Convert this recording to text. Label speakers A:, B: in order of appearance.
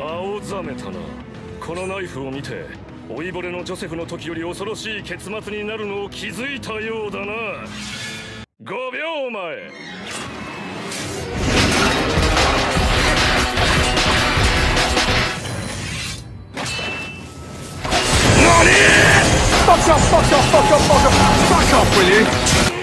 A: 青ざめたな。このナイフを見て老いぼれのジョセフの時より恐ろしい結末になるのを気づいたようだな。5秒前。何
B: Fuck off, fuck off, fuck off, fuck off, fuck off, will you?